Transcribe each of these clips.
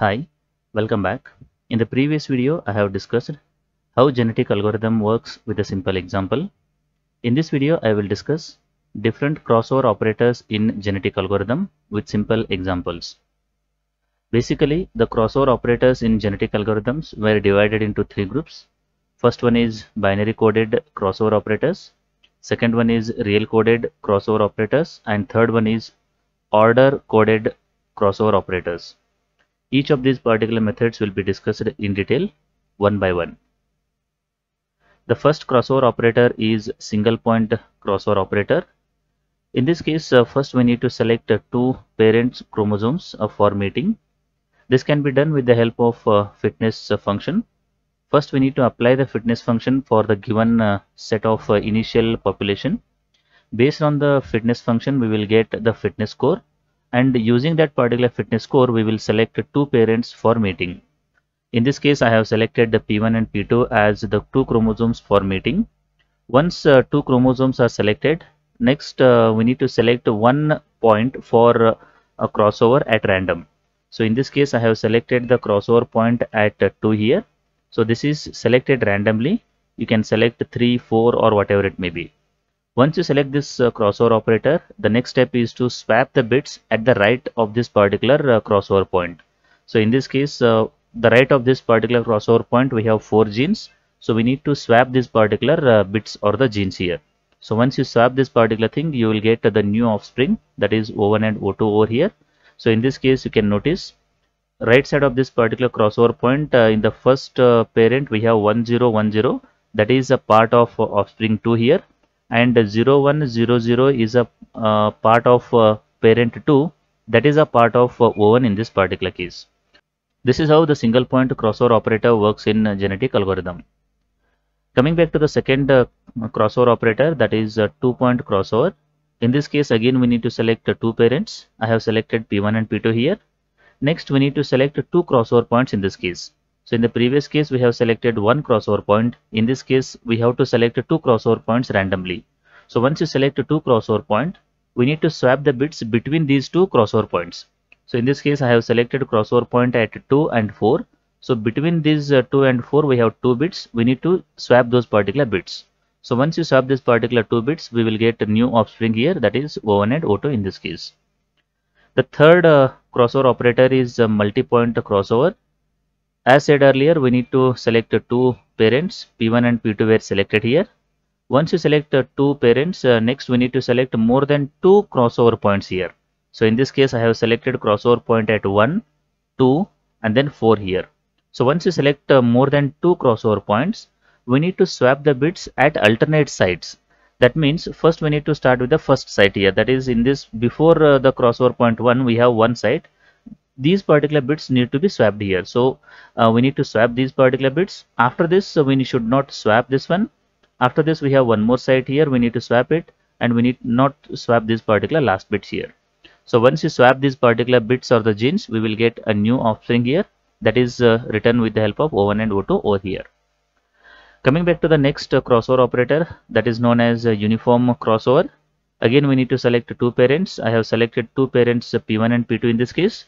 Hi, welcome back. In the previous video, I have discussed how genetic algorithm works with a simple example. In this video, I will discuss different crossover operators in genetic algorithm with simple examples. Basically, the crossover operators in genetic algorithms were divided into three groups. First one is binary coded crossover operators. Second one is real coded crossover operators. And third one is order coded crossover operators. Each of these particular methods will be discussed in detail one by one. The first crossover operator is single point crossover operator. In this case, uh, first we need to select uh, two parents chromosomes uh, for mating. This can be done with the help of uh, fitness uh, function. First, we need to apply the fitness function for the given uh, set of initial population. Based on the fitness function, we will get the fitness score and using that particular fitness score, we will select two parents for mating. In this case, I have selected the P1 and P2 as the two chromosomes for mating. Once uh, two chromosomes are selected, next uh, we need to select one point for uh, a crossover at random. So in this case, I have selected the crossover point at uh, 2 here. So this is selected randomly. You can select 3, 4 or whatever it may be. Once you select this uh, crossover operator, the next step is to swap the bits at the right of this particular uh, crossover point. So in this case, uh, the right of this particular crossover point, we have four genes. So we need to swap this particular uh, bits or the genes here. So once you swap this particular thing, you will get the new offspring that is O1 and O2 over here. So in this case, you can notice right side of this particular crossover point uh, in the first uh, parent we have 1010 that is a part of offspring 2 here and 0100 is a uh, part of uh, parent 2 that is a part of uh, O1 in this particular case. This is how the single point crossover operator works in uh, genetic algorithm. Coming back to the second uh, crossover operator that is a two point crossover. In this case again we need to select uh, two parents. I have selected P1 and P2 here. Next we need to select two crossover points in this case. So in the previous case we have selected one crossover point. In this case we have to select two crossover points randomly. So once you select two crossover point, we need to swap the bits between these two crossover points. So in this case I have selected crossover point at 2 and 4. So between these uh, 2 and 4 we have 2 bits. We need to swap those particular bits. So once you swap this particular 2 bits we will get a new offspring here that is O1 and O2 in this case. The third uh, crossover operator is multi-point crossover. As said earlier, we need to select two parents, P1 and P2 were selected here. Once you select two parents, uh, next we need to select more than two crossover points here. So in this case, I have selected crossover point at 1, 2 and then 4 here. So once you select uh, more than two crossover points, we need to swap the bits at alternate sides. That means first we need to start with the first site here. That is in this before uh, the crossover point 1, we have one site these particular bits need to be swapped here. So uh, we need to swap these particular bits. After this so we should not swap this one. After this we have one more site here. We need to swap it and we need not swap this particular last bits here. So once you swap these particular bits or the genes we will get a new offspring here. That is uh, written with the help of o1 and o2 over here. Coming back to the next uh, crossover operator that is known as uniform crossover. Again we need to select two parents. I have selected two parents p1 and p2 in this case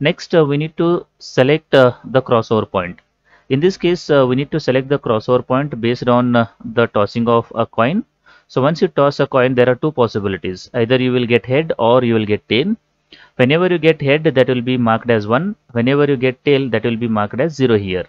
Next, uh, we need to select uh, the crossover point. In this case, uh, we need to select the crossover point based on the tossing of a coin. So once you toss a coin, there are two possibilities. Either you will get head or you will get tail. Whenever you get head, that will be marked as 1. Whenever you get tail, that will be marked as 0 here.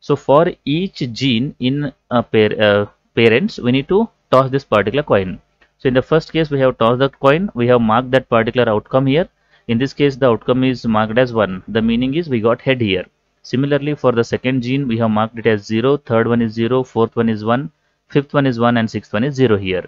So for each gene in a pair, uh, parents, we need to toss this particular coin. So in the first case, we have tossed the coin. We have marked that particular outcome here in this case, the outcome is marked as 1. The meaning is we got head here. Similarly, for the second gene, we have marked it as 0, third one is 0, fourth one is 1, fifth one is 1 and sixth one is 0 here.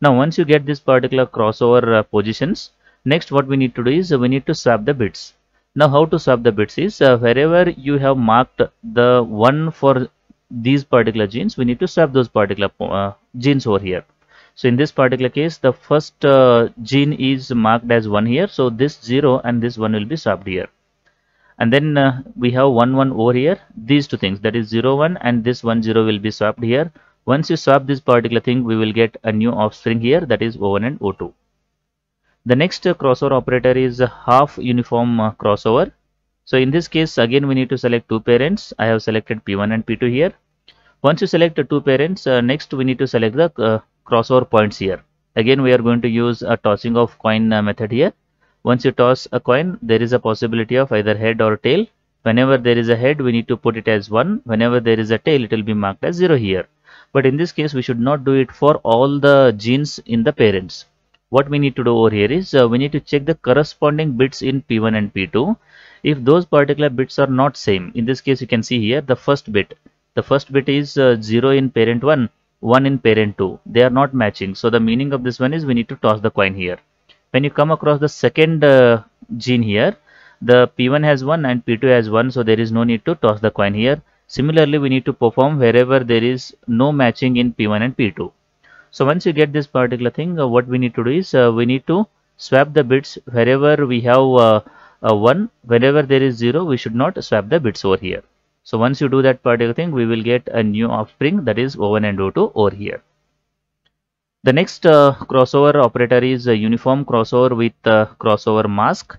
Now, once you get this particular crossover uh, positions, next what we need to do is uh, we need to swap the bits. Now, how to swap the bits is uh, wherever you have marked the 1 for these particular genes, we need to swap those particular uh, genes over here. So in this particular case, the first uh, gene is marked as 1 here. So this 0 and this 1 will be swapped here. And then uh, we have 1 1 over here. These two things that is 0 1 and this 1 0 will be swapped here. Once you swap this particular thing, we will get a new offspring here that is O1 and O2. The next uh, crossover operator is half uniform uh, crossover. So in this case again we need to select two parents. I have selected P1 and P2 here. Once you select two parents, uh, next we need to select the uh, crossover points here. Again we are going to use a tossing of coin uh, method here. Once you toss a coin, there is a possibility of either head or tail. Whenever there is a head, we need to put it as 1. Whenever there is a tail, it will be marked as 0 here. But in this case, we should not do it for all the genes in the parents. What we need to do over here is, uh, we need to check the corresponding bits in P1 and P2. If those particular bits are not same, in this case, you can see here the first bit. The first bit is uh, 0 in parent 1, 1 in parent 2. They are not matching. So the meaning of this one is we need to toss the coin here. When you come across the second uh, gene here, the P1 has 1 and P2 has 1. So there is no need to toss the coin here. Similarly, we need to perform wherever there is no matching in P1 and P2. So once you get this particular thing, uh, what we need to do is uh, we need to swap the bits wherever we have uh, 1. Whenever there is 0, we should not swap the bits over here. So once you do that particular thing, we will get a new offspring that is O1 and O2 over here. The next uh, crossover operator is a uniform crossover with uh, crossover mask.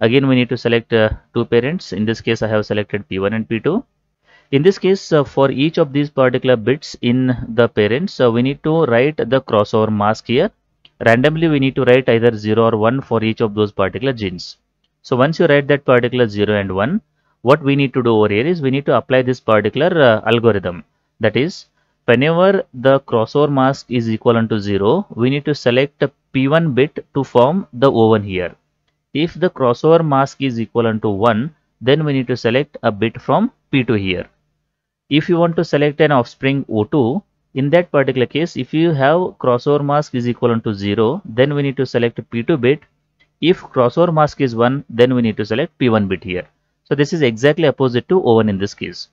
Again, we need to select uh, two parents. In this case, I have selected P1 and P2. In this case, uh, for each of these particular bits in the parents, uh, we need to write the crossover mask here. Randomly, we need to write either 0 or 1 for each of those particular genes. So once you write that particular 0 and 1, what we need to do over here is we need to apply this particular uh, algorithm. That is, whenever the crossover mask is equal to 0, we need to select a P1 bit to form the O1 here. If the crossover mask is equal to 1, then we need to select a bit from P2 here. If you want to select an offspring O2, in that particular case, if you have crossover mask is equal to 0, then we need to select P2 bit. If crossover mask is 1, then we need to select P1 bit here. So this is exactly opposite to O1 in this case.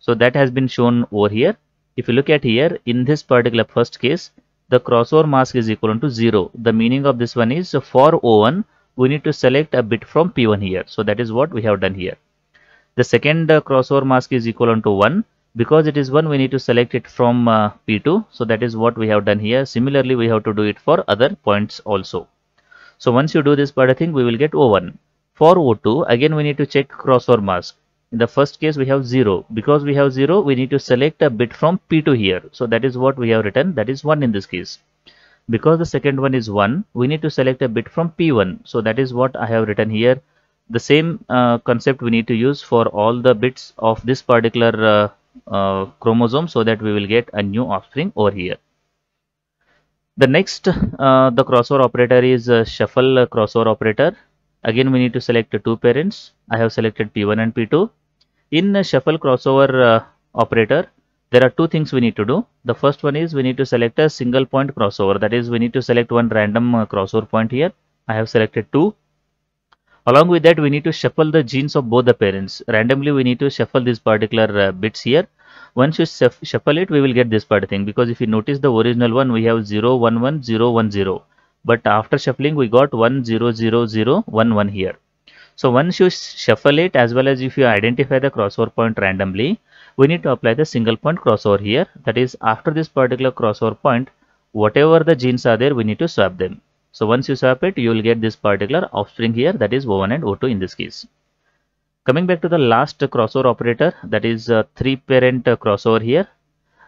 So that has been shown over here. If you look at here, in this particular first case, the crossover mask is equal to 0. The meaning of this one is for O1, we need to select a bit from P1 here. So that is what we have done here. The second uh, crossover mask is equal to 1. Because it is 1, we need to select it from uh, P2. So that is what we have done here. Similarly, we have to do it for other points also. So once you do this part, I think we will get O1. For O2, again we need to check crossover mask. In the first case, we have 0. Because we have 0, we need to select a bit from P2 here. So that is what we have written. That is 1 in this case. Because the second one is 1, we need to select a bit from P1. So that is what I have written here. The same uh, concept we need to use for all the bits of this particular uh, uh, chromosome so that we will get a new offspring over here. The next, uh, the crossover operator is shuffle crossover operator. Again, we need to select two parents. I have selected P1 and P2. In shuffle crossover uh, operator, there are two things we need to do. The first one is we need to select a single point crossover. That is, we need to select one random uh, crossover point here. I have selected two. Along with that, we need to shuffle the genes of both the parents. Randomly, we need to shuffle these particular uh, bits here. Once you shuffle it, we will get this part thing because if you notice the original one, we have 0, 1, 1, 0, 1, 0 but after shuffling we got 1 0 0 0 1 1 here. So once you shuffle it as well as if you identify the crossover point randomly we need to apply the single point crossover here. That is after this particular crossover point whatever the genes are there we need to swap them. So once you swap it you will get this particular offspring here. That is O1 and O2 in this case. Coming back to the last crossover operator that is uh, three parent uh, crossover here.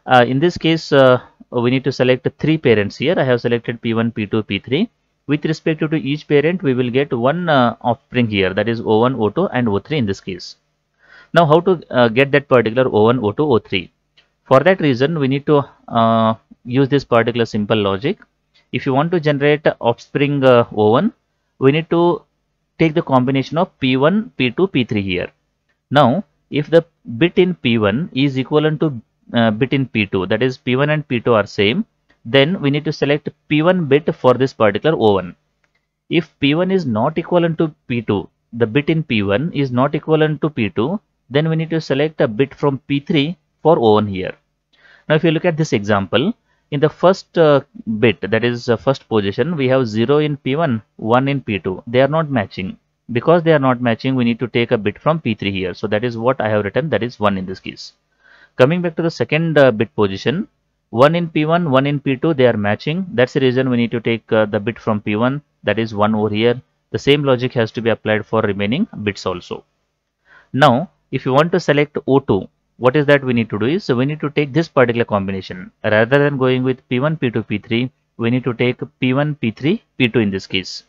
Uh, in this case uh, we need to select three parents here. I have selected P1, P2, P3. With respect to each parent, we will get one uh, offspring here that is O1, O2 and O3 in this case. Now how to uh, get that particular O1, O2, O3? For that reason, we need to uh, use this particular simple logic. If you want to generate offspring uh, O1, we need to take the combination of P1, P2, P3 here. Now, if the bit in P1 is equivalent to uh, bit in P2 that is P1 and P2 are same then we need to select P1 bit for this particular O1. If P1 is not equivalent to P2 the bit in P1 is not equivalent to P2 then we need to select a bit from P3 for O1 here. Now if you look at this example in the first uh, bit that is uh, first position we have 0 in P1 1 in P2 they are not matching because they are not matching we need to take a bit from P3 here so that is what I have written that is 1 in this case. Coming back to the second uh, bit position, 1 in P1, 1 in P2, they are matching. That's the reason we need to take uh, the bit from P1, that is 1 over here. The same logic has to be applied for remaining bits also. Now, if you want to select O2, what is that we need to do is, so we need to take this particular combination. Rather than going with P1, P2, P3, we need to take P1, P3, P2 in this case.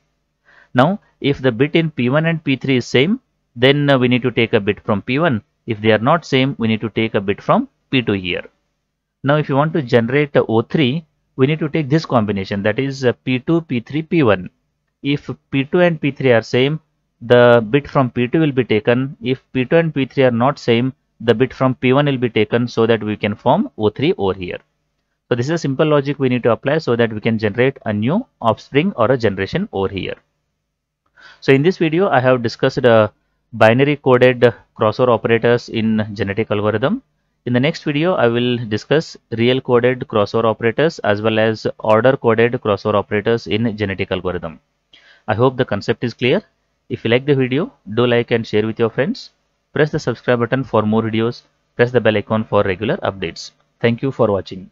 Now, if the bit in P1 and P3 is same, then uh, we need to take a bit from P1. If they are not same, we need to take a bit from P2 here. Now, if you want to generate O3, we need to take this combination that is uh, P2, P3, P1. If P2 and P3 are same, the bit from P2 will be taken. If P2 and P3 are not same, the bit from P1 will be taken so that we can form O3 over here. So this is a simple logic we need to apply so that we can generate a new offspring or a generation over here. So in this video, I have discussed a binary coded crossover operators in genetic algorithm. In the next video, I will discuss real coded crossover operators as well as order coded crossover operators in genetic algorithm. I hope the concept is clear. If you like the video, do like and share with your friends. Press the subscribe button for more videos. Press the bell icon for regular updates. Thank you for watching.